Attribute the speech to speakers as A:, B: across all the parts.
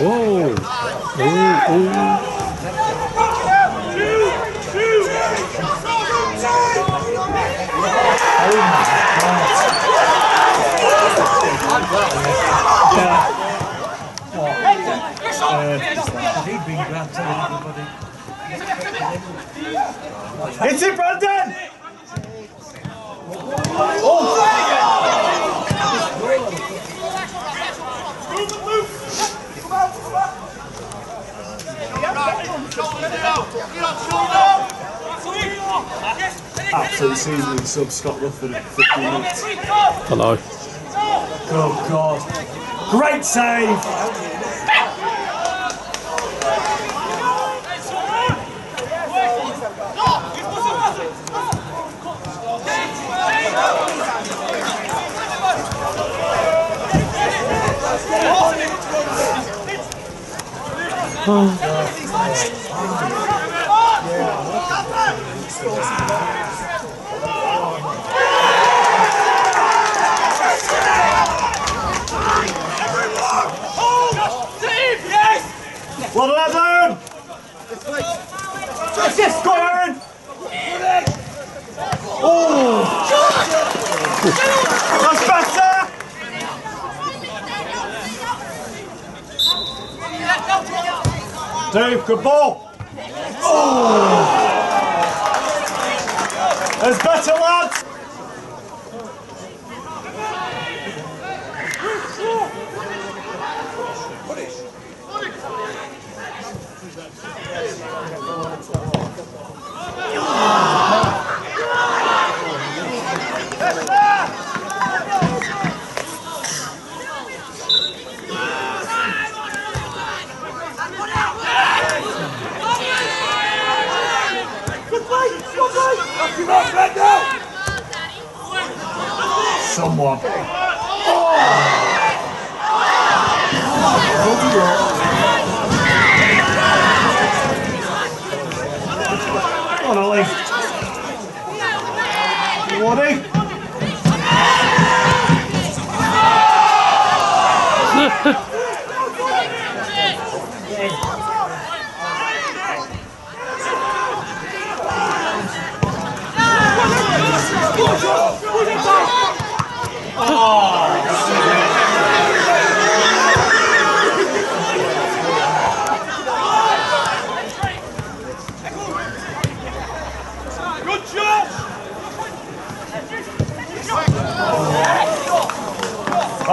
A: Whoa! Ooh, ooh. Oh my Hit it, Brandon! Absolutely seasoning sub Scott Rufford at 15 minutes.
B: Hello.
A: Oh God. Great save! Well done, Aaron! Yes, go on, Aaron! Oh! That's better! Dave, good ball! Oh! There's better, lads! Someone. Come on, Ollie. Woody.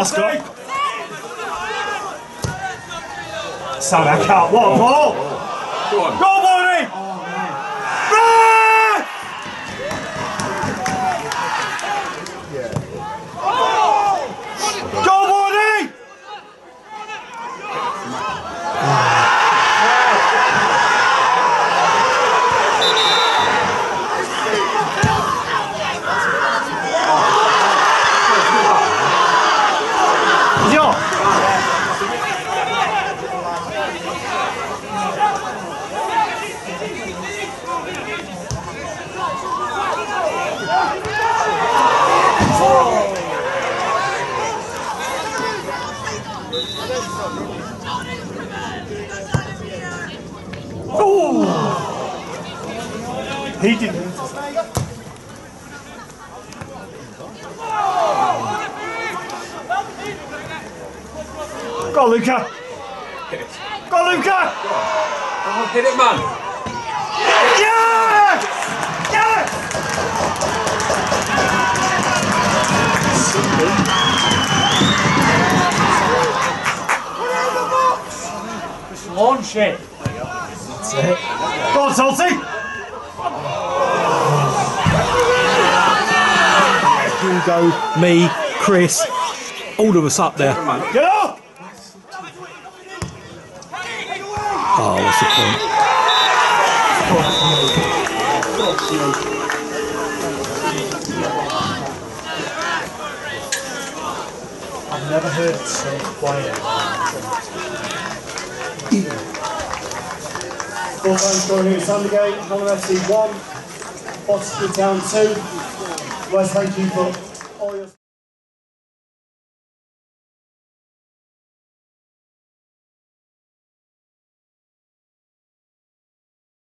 A: Let's go. Sam, I can't. What a ball!
C: Go on.
A: Go, Woody! Oh! He didn't. Go, Luca! Go, Luca!
C: Oh, hit it, man.
A: Yes! Yes! Just launch it. That's it. Go on, Salty!
B: Hugo, me, Chris, all of us up there.
A: Get up!
B: Oh, what's the point?
A: I've never heard it so quiet. Full time score here, Sandygate, Hallam FC 1, Bottesford Town 2. West, thank you for